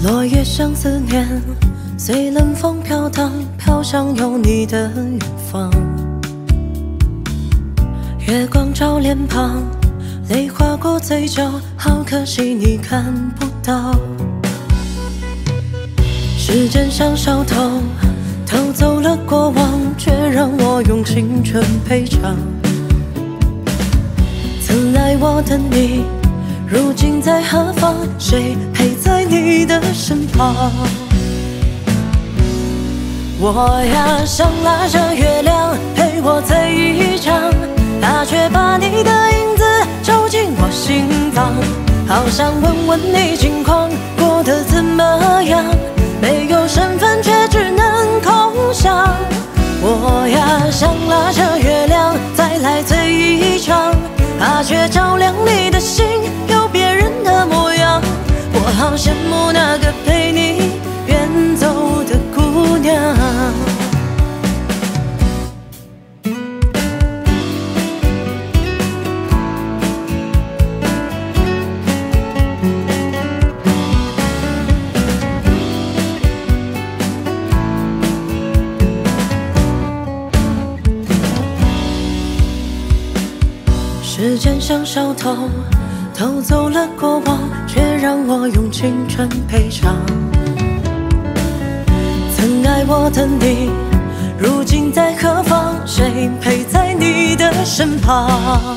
落叶像思念，随冷风飘荡，飘向有你的远方。月光照脸庞，泪划过嘴角，好可惜你看不到。时间像小偷，偷走了过往，却让我用青春赔偿。曾爱我的你，如今在何方？谁陪你的身旁？我呀，想拉着月亮陪我醉一场，它却把你的影子照进我心房。好想问问你近况过得怎么样？没有身份却只能空想。我呀，想拉着月亮再来醉一场，它却照亮你的心有别人的模样。我好羡慕那个陪你远走的姑娘。时间像小偷，偷走了过往，却让我用青春赔偿。曾爱我的你，如今在何方？谁陪在你的身旁？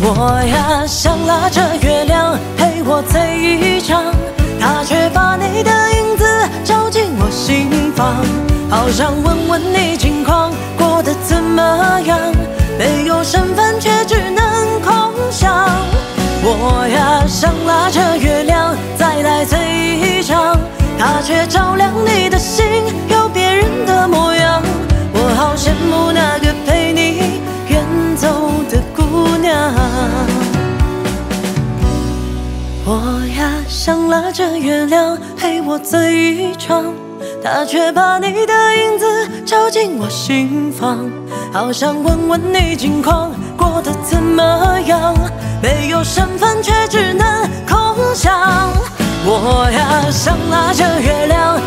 我呀，想拉着月亮陪我醉一场，它却把你的影子照进我心房。好想问问你近况过得怎么样？没有身份却。我呀，想拉着月亮再来醉一场，它却照亮你的心有别人的模样。我好羡慕那个陪你远走的姑娘。我呀，想拉着月亮陪我醉一场，它却把你的影子照进我心房。好想问问你近况过得怎么样？没有身份却只能空想。我呀，想拉着月亮